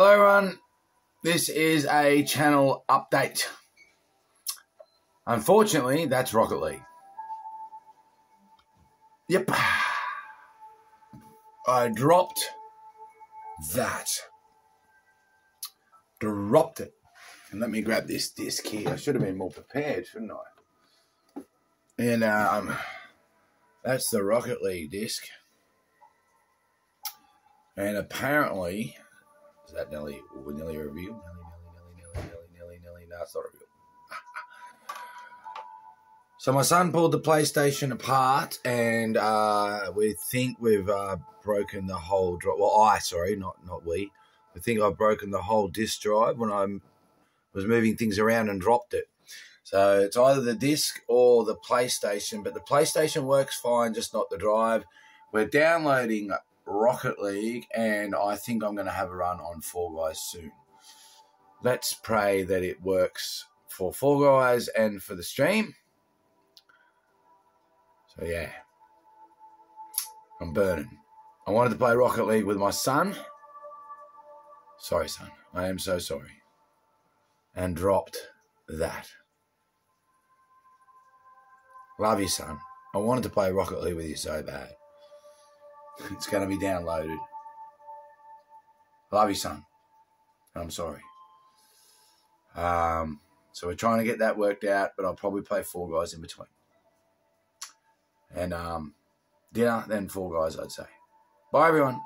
Hello, everyone. This is a channel update. Unfortunately, that's Rocket League. Yep. I dropped that. Dropped it. And let me grab this disc here. I should have been more prepared, shouldn't I? And um, that's the Rocket League disc. And apparently, is that Nelly, Nelly review? Nelly, Nelly, Nelly, Nelly, Nelly, Nelly, no, not a review. So my son pulled the PlayStation apart, and uh, we think we've uh, broken the whole drive. Well, I sorry, not not we. We think I've broken the whole disk drive when I was moving things around and dropped it. So it's either the disc or the PlayStation, but the PlayStation works fine, just not the drive. We're downloading Rocket League, and I think I'm going to have a run on Fall Guys soon. Let's pray that it works for Fall Guys and for the stream. So yeah, I'm burning. I wanted to play Rocket League with my son. Sorry, son. I am so sorry. And dropped that. Love you, son. I wanted to play Rocket League with you so bad. It's going to be downloaded. Love you, son. I'm sorry. Um, so we're trying to get that worked out, but I'll probably play Fall Guys in between. And um, dinner, then Fall Guys, I'd say. Bye, everyone.